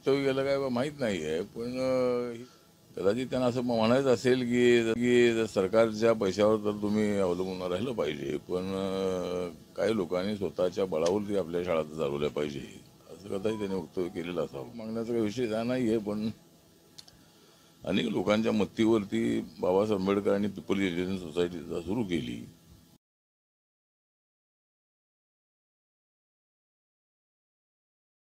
वक्तव्य केलं काय माहीत नाही आहे पण कदाचित त्यांना असं म्हणायचं असेल की की सरकारच्या पैशावर तर तुम्ही अवलंबून राहिलं पाहिजे पण काही लोकांनी स्वतःच्या बळावरती आपल्या शाळा चालवल्या पाहिजे. असं कदाचित त्यांनी वक्तव्य केलेलं असावं. मागण्याचा काही विषय नाही आहे पण अनेक लोकांच्या मत्तीवरती बाबासाहेब आंबेडकरांनी आणि पीपल एज्युकेशन सोसायटी सुरू केली.